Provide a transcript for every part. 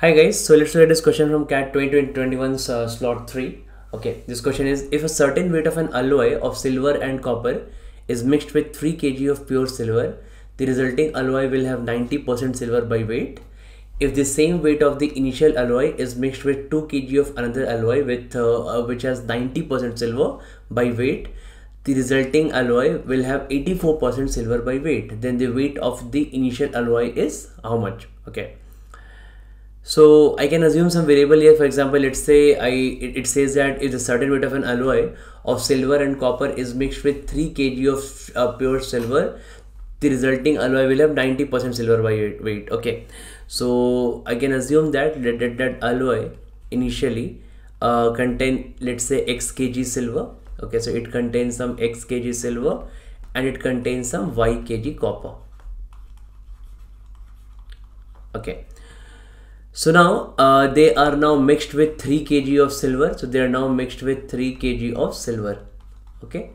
Hi guys, so let's look at this question from CAT 2021's uh, slot 3. Okay, this question is if a certain weight of an alloy of silver and copper is mixed with 3 kg of pure silver, the resulting alloy will have 90% silver by weight. If the same weight of the initial alloy is mixed with 2 kg of another alloy with uh, uh, which has 90% silver by weight, the resulting alloy will have 84% silver by weight. Then the weight of the initial alloy is how much? Okay so I can assume some variable here. For example, let's say I it, it says that if a certain weight of an alloy of silver and copper is mixed with 3 kg of uh, pure silver, the resulting alloy will have 90% silver by weight. Okay, so I can assume that that, that, that alloy initially uh, contain let's say x kg silver. Okay, so it contains some x kg silver and it contains some y kg copper. Okay so now uh, they are now mixed with 3 kg of silver. So they are now mixed with 3 kg of silver. Okay.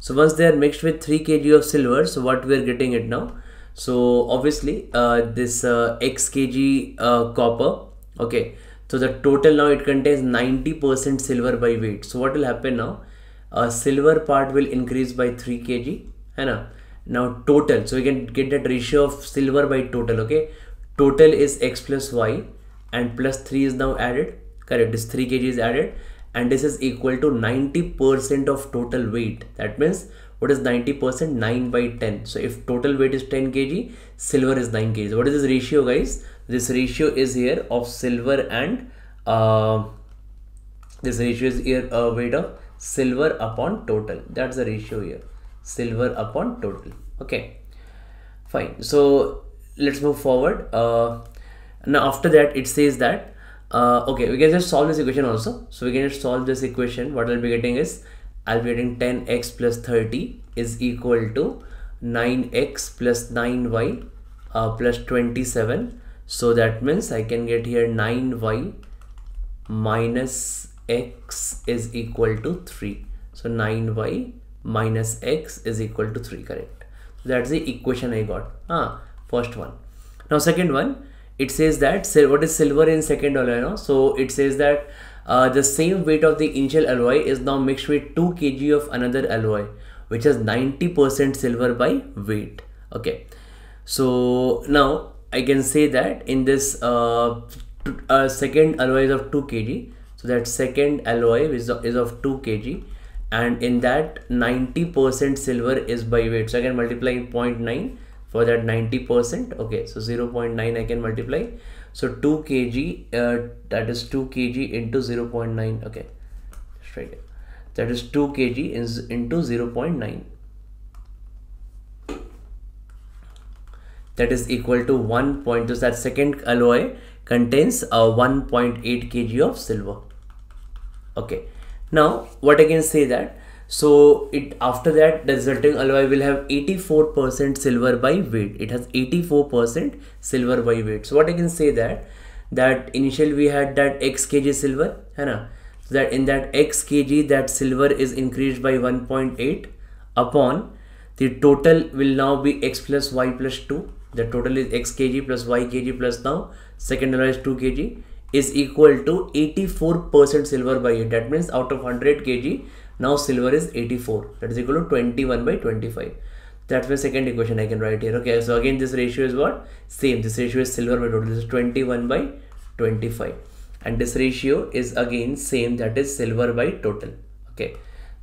So once they are mixed with 3 kg of silver, so what we are getting it now? So obviously uh, this uh, x kg uh, copper. Okay. So the total now it contains 90% silver by weight. So what will happen now? Uh, silver part will increase by 3 kg. Hai Now total. So we can get that ratio of silver by total. Okay. Total is x plus y and plus 3 is now added. Correct. This 3 kg is added. And this is equal to 90% of total weight. That means what is 90% 9 by 10 so if total weight is 10 kg silver is 9 kg. What is this ratio guys? This ratio is here of silver and uh, this ratio is here uh, weight of silver upon total. That's the ratio here. Silver upon total. Okay. Fine. So let's move forward. Uh, now after that it says that uh, okay we can just solve this equation also. So we can just solve this equation. What I'll be getting is I'll be getting 10x plus 30 is equal to 9x plus 9y uh, plus 27 so that means I can get here 9y minus x is equal to 3 so 9y minus x is equal to 3 correct? That's the equation I got. Ah first one. Now second one it says that what is silver in second alloy so it says that uh, the same weight of the initial alloy is now mixed with 2 kg of another alloy which has 90% silver by weight. Okay. So now I can say that in this uh, uh, second alloy is of 2 kg. So that second alloy is of, is of 2 kg. And in that 90% silver is by weight. So I can multiply 0.9 for that 90% okay so 0.9 I can multiply. So 2 kg uh, that is 2 kg into 0.9 okay straight. That is 2 kg is into 0.9 that is equal to 1 point so that second alloy contains a uh, 1.8 kg of silver. Okay. Now what I can say that so it after that the resulting alloy will have 84% silver by weight. It has 84% silver by weight. So what i can say that that initially we had that x kg silver hai so that in that x kg that silver is increased by 1.8 upon the total will now be x plus y plus 2 the total is x kg plus y kg plus now second alloy is 2 kg is equal to 84% silver by weight. That means out of 100 kg now silver is 84 that is equal to 21 by 25 that's my second equation I can write here okay? So again this ratio is what? Same. This ratio is silver by total. This is 21 by 25 and this ratio is again same. That is silver by total okay?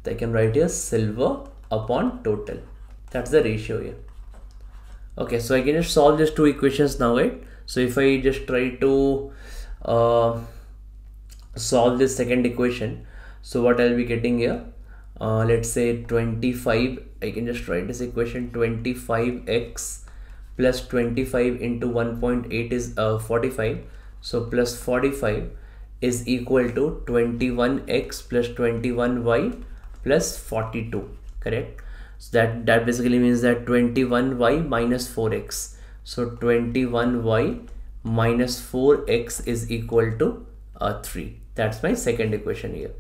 So I can write here silver upon total. That's the ratio here. Okay so I can just solve these two equations now right? So if I just try to uh, solve this second equation so what I'll be getting here uh, let's say 25 I can just write this equation 25x plus 25 into 1.8 is uh, 45 so plus 45 is equal to 21x plus 21y plus 42 correct? So that that basically means that 21y minus 4x so 21y minus 4x is equal to uh, 3 that's my second equation here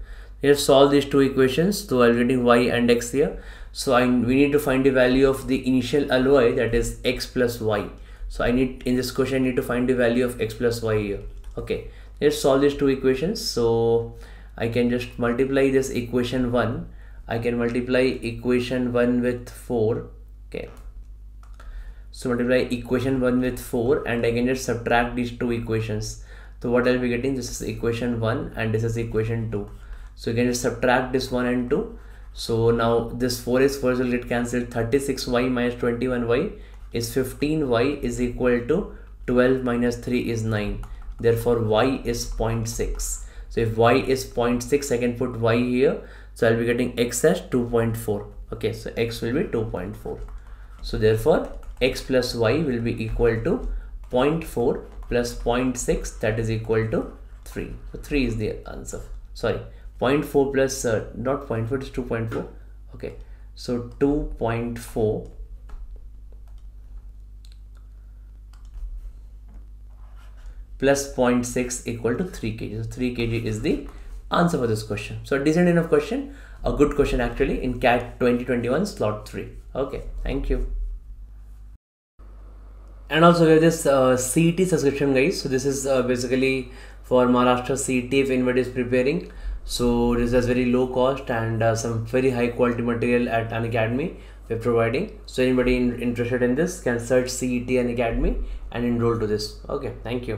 here solve these two equations. So I'm getting y and x here. So I we need to find the value of the initial alloy that is x plus y. So I need in this question I need to find the value of x plus y here. Okay. Let's solve these two equations. So I can just multiply this equation 1 I can multiply equation 1 with 4 okay. So multiply equation 1 with 4 and I can just subtract these two equations. So what I'll be getting? This is equation 1 and this is equation 2 so you can just subtract this 1 and 2 so now this 4 is 4 will get cancelled. 36y minus 21y is 15y is equal to 12 minus 3 is 9 therefore y is 0.6 so if y is 0.6 I can put y here. So I'll be getting x as 2.4 okay so x will be 2.4 so therefore x plus y will be equal to 0.4 plus 0.6 that is equal to 3 so 3 is the answer. Sorry 0.4 plus uh, not 0.4 is 2.4 okay so 2.4 plus 0.6 equal to 3 kg. So 3 kg is the answer for this question. So a decent enough question. A good question actually in cat 2021 slot 3 okay thank you. And also we have this uh, CET subscription guys. So this is uh, basically for Maharashtra CET if anybody is preparing so this is very low cost and uh, some very high quality material at Unacademy we're providing. So anybody in, interested in this can search CET Unacademy and enroll to this. Okay thank you